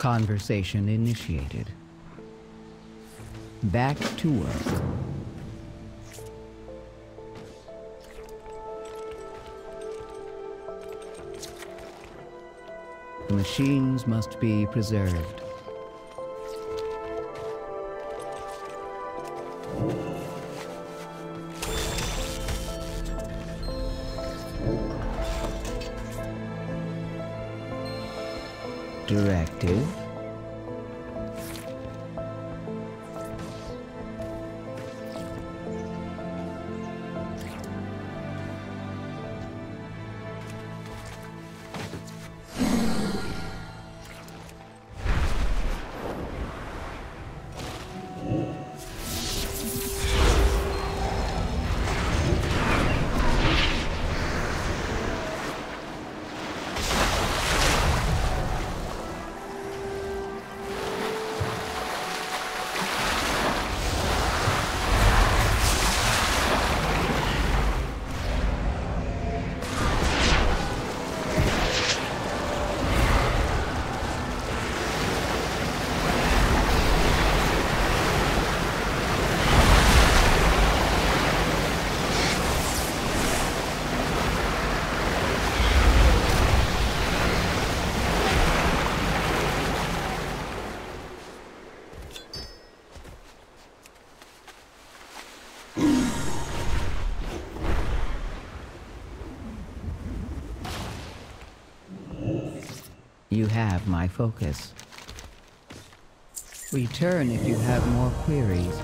Conversation initiated. Back to work. The machines must be preserved. Directive. You have my focus. Return if you have more queries.